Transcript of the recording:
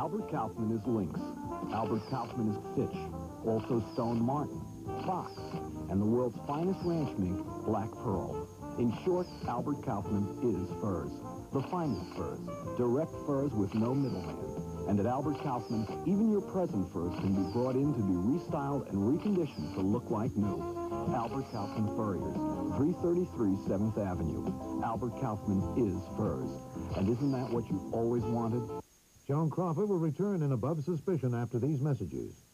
Albert Kaufman is Lynx. Albert Kaufman is Fitch. Also Stone Marten, Fox, and the world's finest ranch mink, Black Pearl. In short, Albert Kaufman is furs. The finest furs. Direct furs with no middleman. And at Albert Kaufman, even your present furs can be brought in to be restyled and reconditioned to look like new. Albert Kaufman Furriers, 333 7th Avenue. Albert Kaufman is furs. And isn't that what you always wanted? Joan Crawford will return in Above Suspicion after these messages.